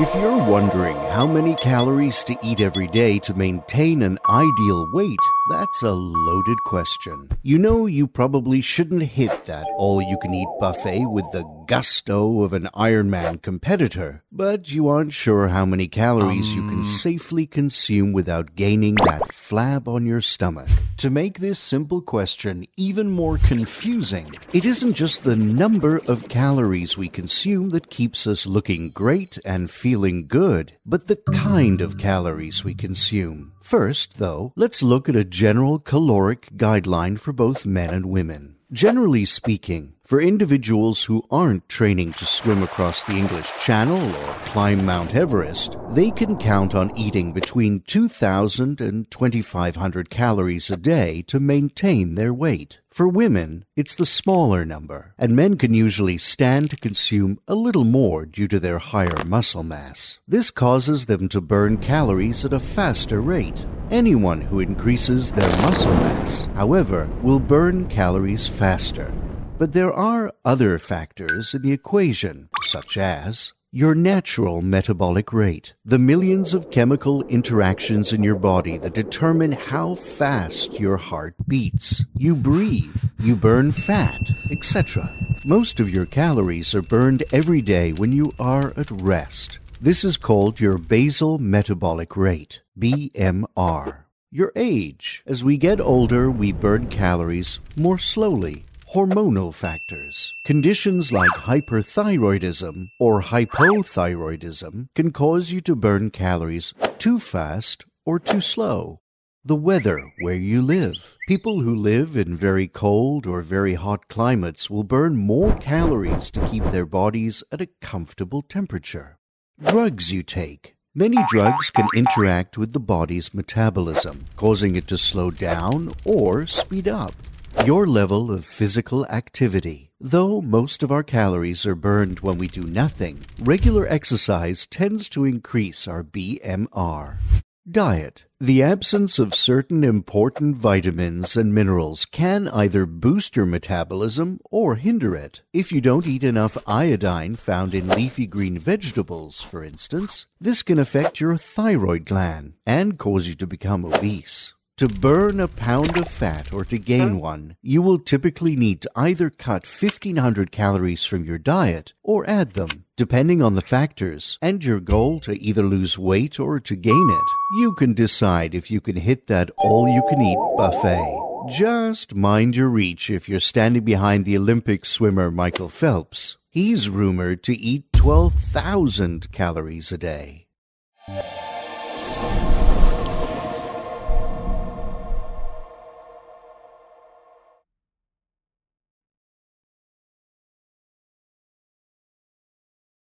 If you're wondering how many calories to eat every day to maintain an ideal weight, that's a loaded question. You know, you probably shouldn't hit that all you can eat buffet with the gusto of an Ironman competitor, but you aren't sure how many calories you can um. safely consume without gaining that flab on your stomach. To make this simple question even more confusing, it isn't just the number of calories we consume that keeps us looking great and feeling good, but the kind of calories we consume. First, though, let's look at a general caloric guideline for both men and women. Generally speaking, for individuals who aren't training to swim across the English Channel or climb Mount Everest, they can count on eating between 2,000 and 2,500 calories a day to maintain their weight. For women, it's the smaller number, and men can usually stand to consume a little more due to their higher muscle mass. This causes them to burn calories at a faster rate. Anyone who increases their muscle mass, however, will burn calories faster. But there are other factors in the equation, such as your natural metabolic rate, the millions of chemical interactions in your body that determine how fast your heart beats. You breathe, you burn fat, etc. Most of your calories are burned every day when you are at rest. This is called your basal metabolic rate, BMR. Your age. As we get older, we burn calories more slowly hormonal factors. Conditions like hyperthyroidism or hypothyroidism can cause you to burn calories too fast or too slow. The weather where you live. People who live in very cold or very hot climates will burn more calories to keep their bodies at a comfortable temperature. Drugs you take. Many drugs can interact with the body's metabolism, causing it to slow down or speed up. Your level of physical activity. Though most of our calories are burned when we do nothing, regular exercise tends to increase our BMR. Diet. The absence of certain important vitamins and minerals can either boost your metabolism or hinder it. If you don't eat enough iodine found in leafy green vegetables, for instance, this can affect your thyroid gland and cause you to become obese. To burn a pound of fat or to gain one, you will typically need to either cut 1500 calories from your diet or add them, depending on the factors and your goal to either lose weight or to gain it. You can decide if you can hit that all you can eat buffet. Just mind your reach if you're standing behind the Olympic swimmer Michael Phelps. He's rumored to eat 12,000 calories a day.